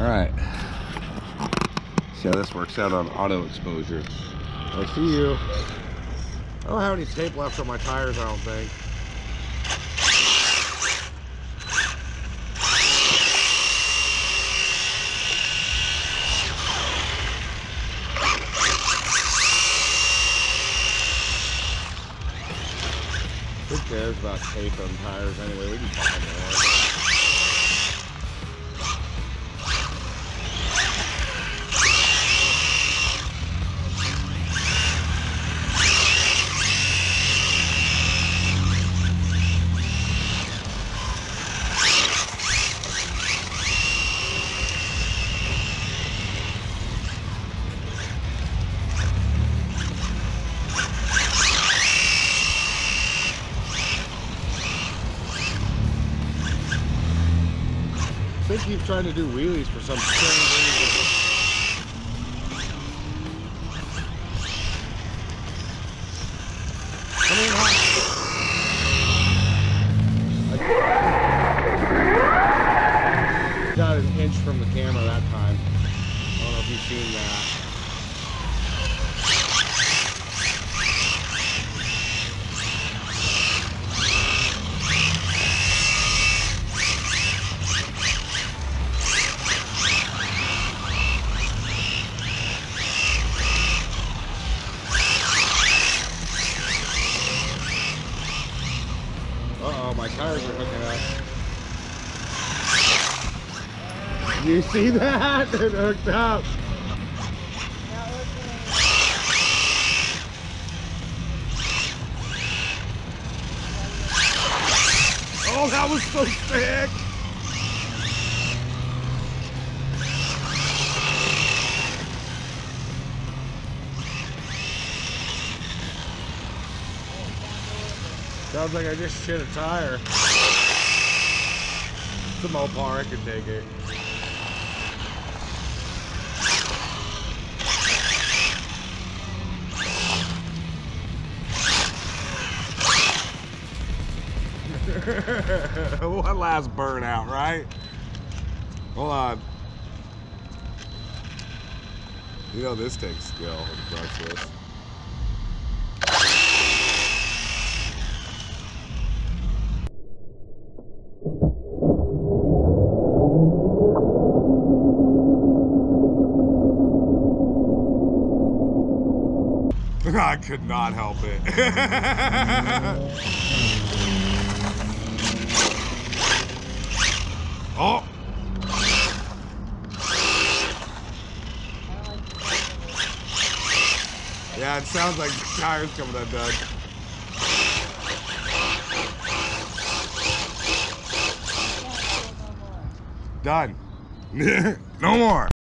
All right. See how this works out on auto exposure. I see you. I don't have any tape left on my tires, I don't think. Who cares about tape on tires anyway? We can find that. They he's trying to do wheelies for some strange reason. Got an inch from the camera that time. I don't know if you've seen that. My tires are hooking up. You see that? It hooked up. Oh, that was so sick. Sounds like I just shit a tire. It's a Mopar, I can take it. One last burnout, right? Hold on. You know this takes skill with brushless. I could not help it. oh! Yeah, it sounds like tires coming undone. Done. no more.